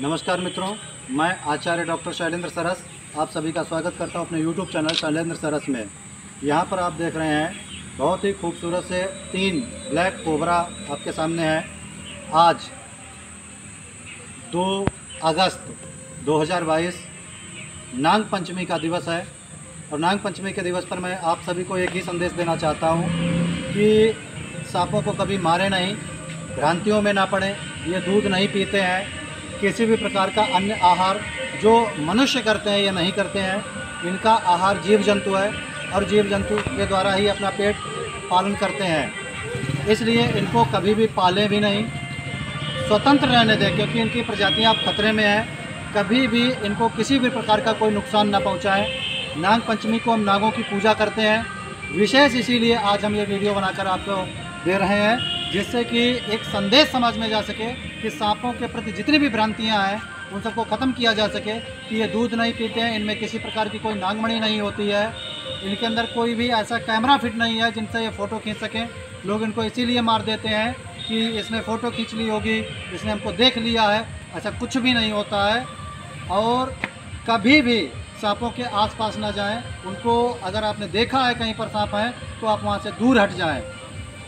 नमस्कार मित्रों, मैं आचार्य डॉक्टर शैलेंद्र सरस आप सभी का स्वागत करता हूँ अपने यूट्यूब चैनल शैलेंद्र सरस में। यहाँ पर आप देख रहे हैं, बहुत ही खूबसूरत से तीन ब्लैक कोबरा आपके सामने है। आज 2 अगस्त 2022 नाग पंचमी का दिवस है और नाग पंचमी के दिवस पर मैं आप सभी को एक ही संदेश देना चाहता हूँ कि सांपों को कभी मारे नहीं, भ्रांतियों में ना पड़े, ये दूध नहीं पीते हैं किसी भी प्रकार का अन्य आहार जो मनुष्य करते हैं या नहीं करते हैं, इनका आहार जीव जंतु है और जीव जंतु के द्वारा ही अपना पेट पालन करते हैं। इसलिए इनको कभी भी पालें भी नहीं। स्वतंत्र रहने दें, क्योंकि इनकी प्रजातियाँ अब खतरे में हैं। कभी भी इनको किसी भी प्रकार का कोई नुकसान न पहुंचाएँ। नाग पंचमी को हम नागों की पूजा करते हैं। विशेष इसीलिए आज हम ये वीडियो बनाकर आपको दे रहे हैं। जिससे कि एक संदेश समाज में जा सके कि सांपों के प्रति जितनी भी भ्रांतियाँ हैं, उन सबको ख़त्म किया जा सके कि ये दूध नहीं पीते हैं, इनमें किसी प्रकार की कोई नागमणि नहीं होती है। इनके अंदर कोई भी ऐसा कैमरा फिट नहीं है जिनसे ये फ़ोटो खींच सकें। लोग इनको इसीलिए मार देते हैं कि इसने फ़ोटो खींच ली होगी, इसने हमको देख लिया है, ऐसा कुछ भी नहीं होता है। और कभी भी सांपों के आसपास ना जाएँ। उनको अगर आपने देखा है कहीं पर सांप है तो आप वहाँ से दूर हट जाएँ।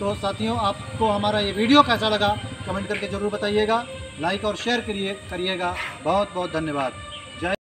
तो साथियों, आपको हमारा ये वीडियो कैसा लगा? कमेंट करके ज़रूर बताइएगा। लाइक और शेयर करिए, करिएगा। बहुत बहुत धन्यवाद।